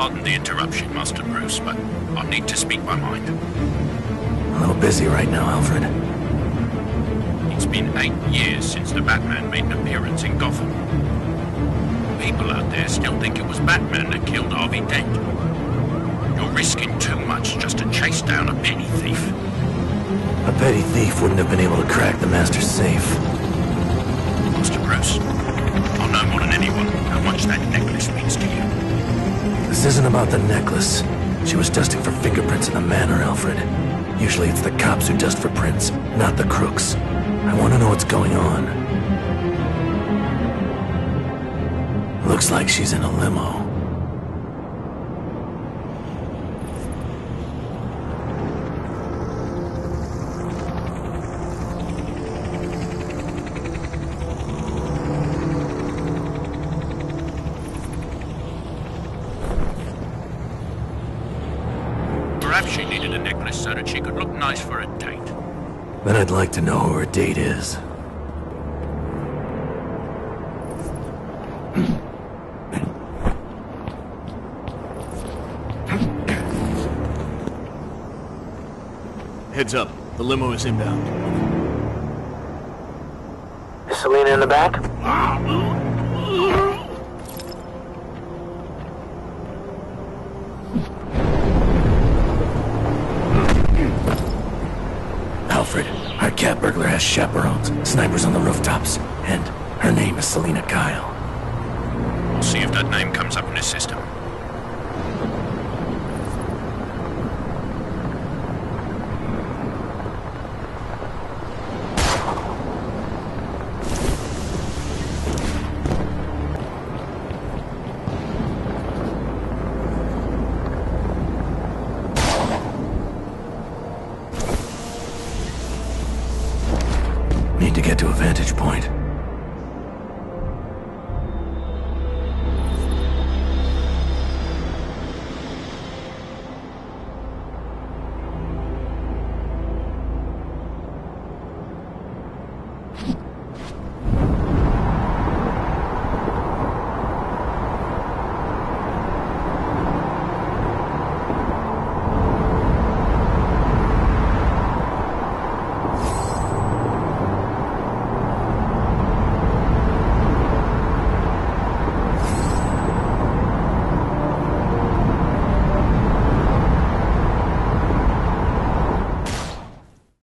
Pardon the interruption, Master Bruce, but I need to speak my mind. A little busy right now, Alfred. It's been eight years since the Batman made an appearance in Gotham. People out there still think it was Batman that killed Harvey Dent. You're risking too much just to chase down a petty thief. A petty thief wouldn't have been able to crack the Master's safe. Isn't about the necklace. She was dusting for fingerprints in the manor, Alfred. Usually it's the cops who dust for prints, not the crooks. I want to know what's going on. Looks like she's in a limo. Perhaps she needed a necklace so that she could look nice for a date. Then I'd like to know who her date is. Heads up. The limo is inbound. Is Selina in the back? Alfred, our cat burglar has chaperones, snipers on the rooftops, and her name is Selina Kyle. We'll see if that name comes up in his system. Need to get to a vantage point.